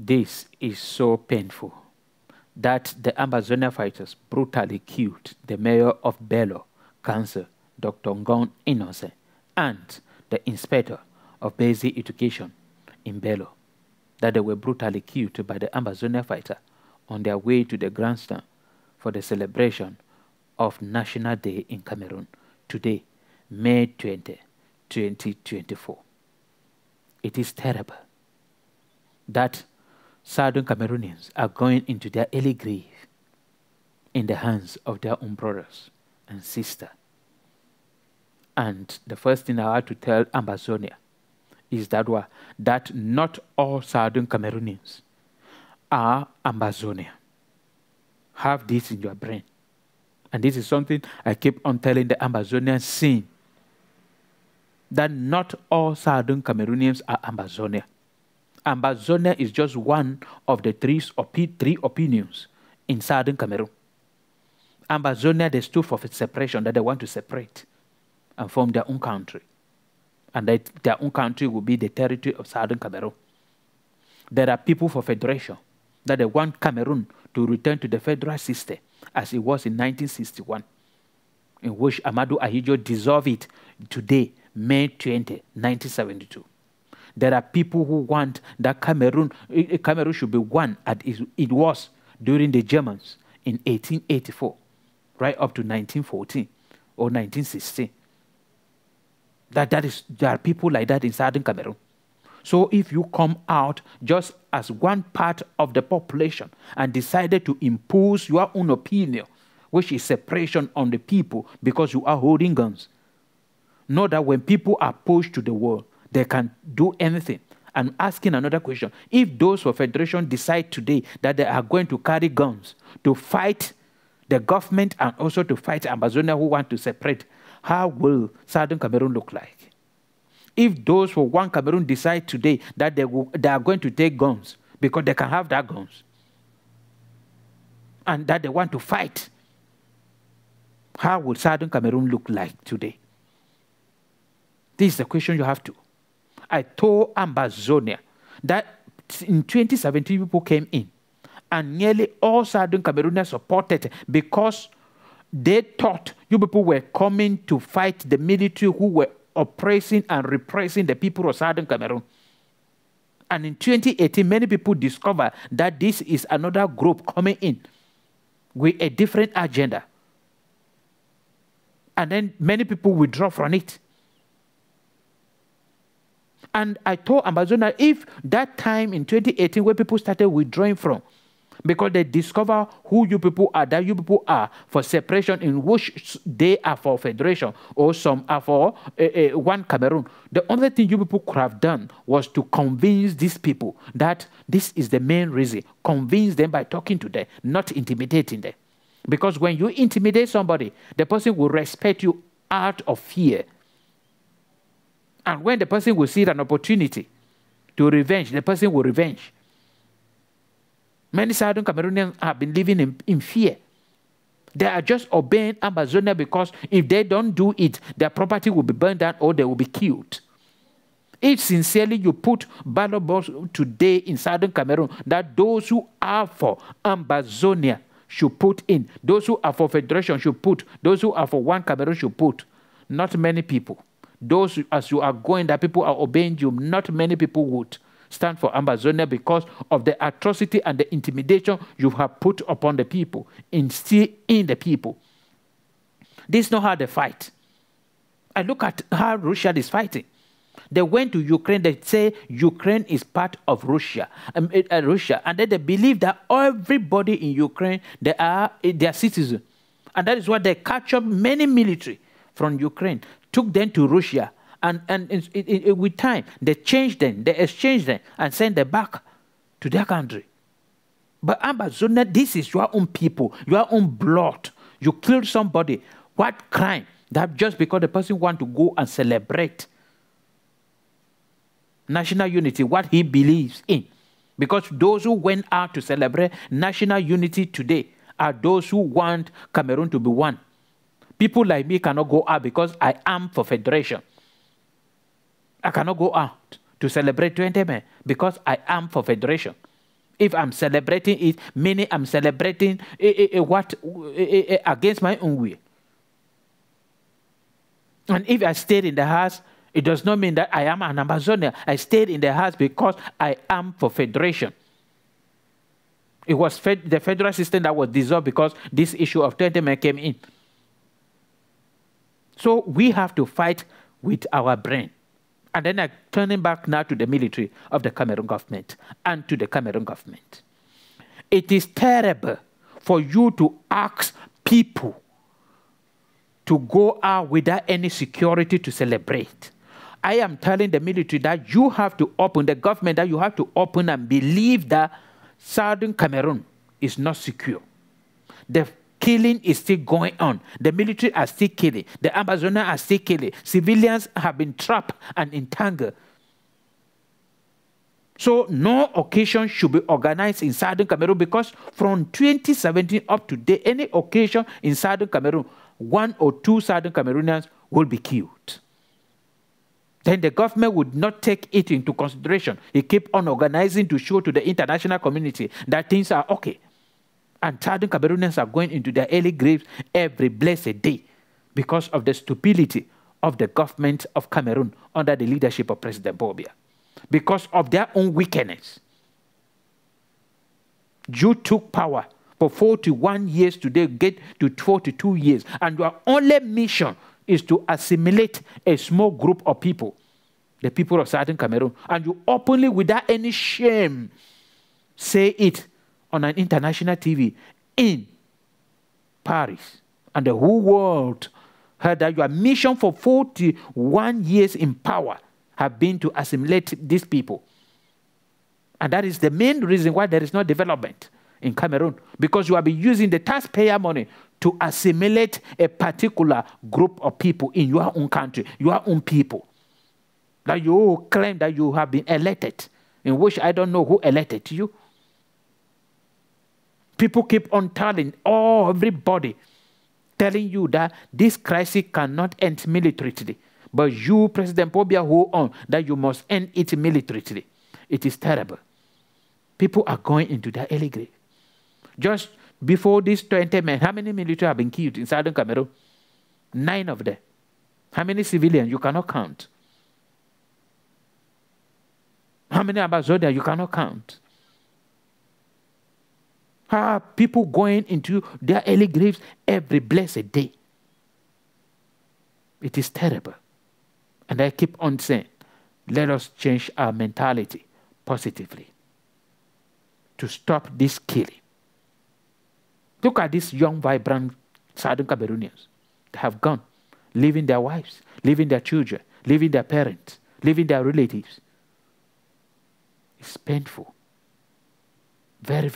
This is so painful that the Ambazonia fighters brutally killed the mayor of Belo Council, Dr. Ngon Innocent, and the inspector of basic education in Belo, that they were brutally killed by the Ambazonia fighter on their way to the grandstand for the celebration of National Day in Cameroon today, May 20, 2024. It is terrible that Southern Cameroonians are going into their early grave in the hands of their own brothers and sisters. And the first thing I have to tell Ambazonia is that, that not all Southern Cameroonians are Ambazonia. Have this in your brain. And this is something I keep on telling the Ambazonian scene that not all Southern Cameroonians are Ambazonia. Ambazonia is just one of the three, three opinions in southern Cameroon. Ambazonia, they stood for separation, that they want to separate and form their own country. And that their own country will be the territory of southern Cameroon. There are people for federation, that they want Cameroon to return to the federal system as it was in 1961, in which Amadou Ahidjo dissolved it today, May 20, 1972. There are people who want that Cameroon, eh, eh, Cameroon should be one as it was during the Germans in 1884, right up to 1914 or 1916. That, that is, there are people like that in southern Cameroon. So if you come out just as one part of the population and decided to impose your own opinion, which is separation on the people because you are holding guns, know that when people are pushed to the wall, they can do anything. I'm asking another question. If those for Federation decide today that they are going to carry guns to fight the government and also to fight Ambazonia who want to separate, how will Southern Cameroon look like? If those for one Cameroon decide today that they, will, they are going to take guns because they can have that guns and that they want to fight, how will Southern Cameroon look like today? This is the question you have to I told Ambazonia that in 2017 people came in and nearly all Southern Cameroonians supported because they thought you people were coming to fight the military who were oppressing and repressing the people of Southern Cameroon. And in 2018, many people discovered that this is another group coming in with a different agenda. And then many people withdraw from it. And I told Amazon if that time in 2018 where people started withdrawing from, because they discover who you people are, that you people are for separation, in which they are for federation, or some are for uh, uh, one Cameroon. The only thing you people could have done was to convince these people that this is the main reason. Convince them by talking to them, not intimidating them. Because when you intimidate somebody, the person will respect you out of fear and when the person will see an opportunity to revenge, the person will revenge. Many Southern Cameroonians have been living in, in fear. They are just obeying Ambazonia because if they don't do it, their property will be burned down or they will be killed. If sincerely you put ballot box today in Southern Cameroon that those who are for Ambazonia should put in, those who are for Federation should put, those who are for one Cameroon should put, not many people. Those, as you are going, that people are obeying you, not many people would stand for Ambazonia because of the atrocity and the intimidation you have put upon the people, instill in the people. This is not how they fight. I look at how Russia is fighting. They went to Ukraine. They say Ukraine is part of Russia, um, uh, Russia, and then they believe that everybody in Ukraine they are they are citizens, and that is why they capture many military from Ukraine took them to Russia, and, and it, it, it, with time, they changed them, they exchanged them, and sent them back to their country. But Amazon, this is your own people, your own blood. You killed somebody. What crime? That just because the person want to go and celebrate national unity, what he believes in. Because those who went out to celebrate national unity today are those who want Cameroon to be one. People like me cannot go out because I am for federation. I cannot go out to celebrate 20 men because I am for federation. If I'm celebrating it, meaning I'm celebrating a, a what a, against my own will. And if I stayed in the house, it does not mean that I am an Ambazonian. I stayed in the house because I am for federation. It was fed, the federal system that was dissolved because this issue of 20 men came in. So we have to fight with our brain. And then I'm turning back now to the military of the Cameroon government and to the Cameroon government. It is terrible for you to ask people to go out without any security to celebrate. I am telling the military that you have to open, the government that you have to open and believe that southern Cameroon is not secure. The killing is still going on. The military are still killing. The Ambazonians are still killing. Civilians have been trapped and entangled. So no occasion should be organized in Southern Cameroon because from 2017 up to date, any occasion in Southern Cameroon, one or two Southern Cameroonians will be killed then the government would not take it into consideration. It keep on organizing to show to the international community that things are okay. And Southern Cameroonians are going into their early graves every blessed day because of the stupidity of the government of Cameroon under the leadership of President Paul Biya. Because of their own wickedness. You took power for 41 years today, get to 42 years, and your only mission is to assimilate a small group of people, the people of Southern Cameroon, and you openly, without any shame, say it on an international TV in Paris. And the whole world heard that your mission for 41 years in power have been to assimilate these people. And that is the main reason why there is no development in Cameroon, because you have been using the taxpayer money to assimilate a particular group of people in your own country, your own people. That you claim that you have been elected, in which I don't know who elected you. People keep on telling, oh, everybody, telling you that this crisis cannot end militarily. But you, President Paul Biya, hold on that you must end it militarily. It is terrible. People are going into their early grave. Just before these 20 men, how many military have been killed in southern Cameroon? Nine of them. How many civilians? You cannot count. How many Ambazonians? You cannot count. Are people going into their early graves every blessed day? It is terrible. And I keep on saying, let us change our mentality positively to stop this killing. Look at these young, vibrant Southern Cameroonians. They have gone, leaving their wives, leaving their children, leaving their parents, leaving their relatives. It's painful. Very, very.